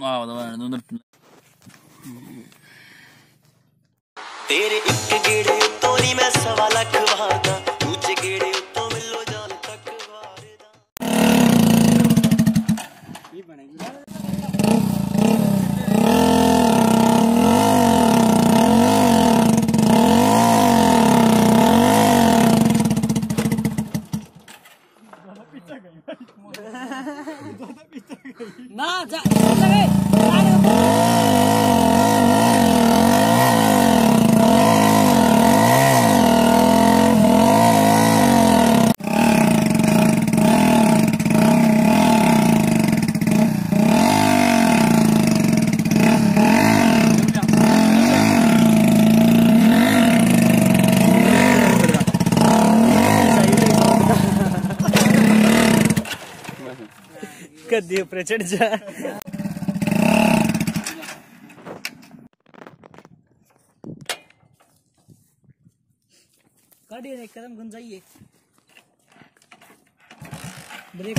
वाह वाह तेरे एक गेड़े तो नहीं मैं सवा लाख वादा दूजे गेड़े तो मिलो जान तक वारदा ये बनेगी। 那咋咋嘞 गद्दे ऊपर चढ़ जा। कदम गुंजाइए break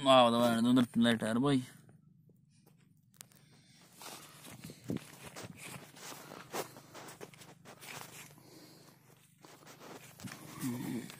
Wow, det var noen rutinerte her. Mm-hmm.